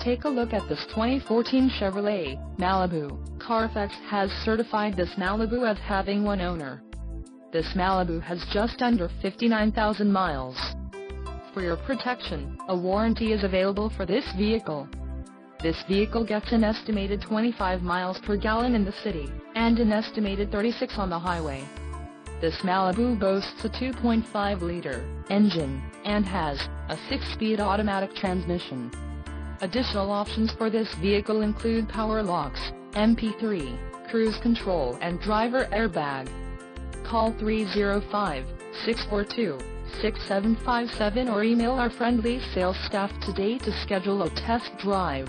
take a look at this 2014 Chevrolet Malibu. Carfax has certified this Malibu as having one owner. This Malibu has just under 59,000 miles. For your protection, a warranty is available for this vehicle. This vehicle gets an estimated 25 miles per gallon in the city, and an estimated 36 on the highway. This Malibu boasts a 2.5-liter engine, and has a 6-speed automatic transmission. Additional options for this vehicle include power locks, MP3, cruise control and driver airbag. Call 305-642-6757 or email our friendly sales staff today to schedule a test drive.